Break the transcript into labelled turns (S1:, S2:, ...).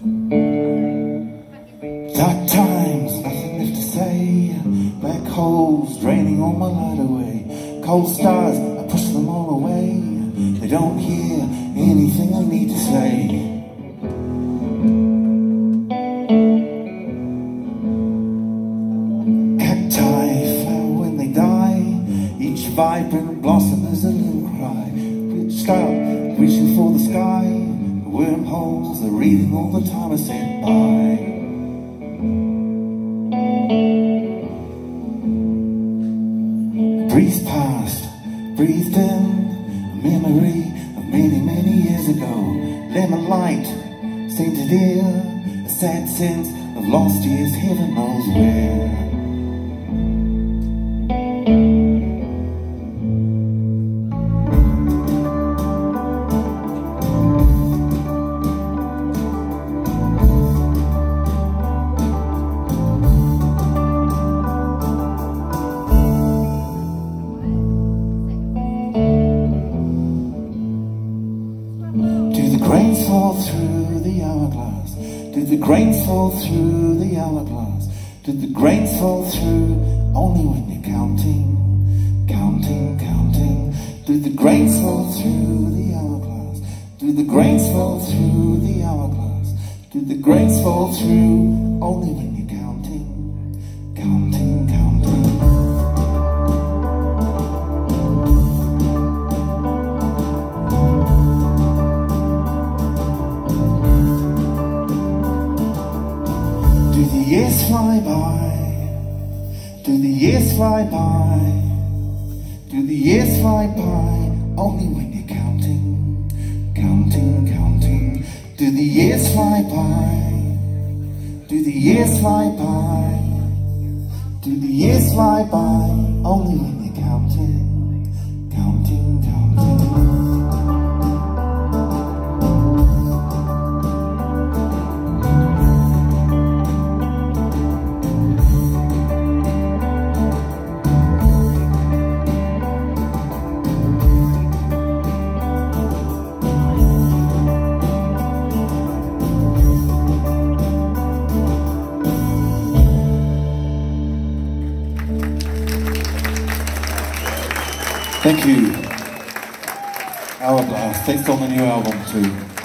S1: Dark times, nothing left to say. Black holes draining all my light away. Cold stars, I push them all away. They don't hear anything I need to say. Cacti flower when they die. Each vibrant blossom is a little cry. Reached out, reaching for the sky. Wormholes are reading all the time I sent by. Breathe past, breathed in, a memory of many, many years ago. Lemon light, sainted ear, a sad sense of lost years, heaven knows where. Do the grains fall through the hourglass? Do the grains fall through the hourglass? Do the grains fall through only when you're counting, counting, counting? Do the grains fall through the hourglass? Do the grains fall through the hourglass? Do the grains fall through only when years fly by? Do the years fly by? Do the years fly by? Only when you're counting, counting, counting. Do the years fly by? Do the years fly by? Do the years fly by? Only when you're counting, Thank you. Takes on the new album too.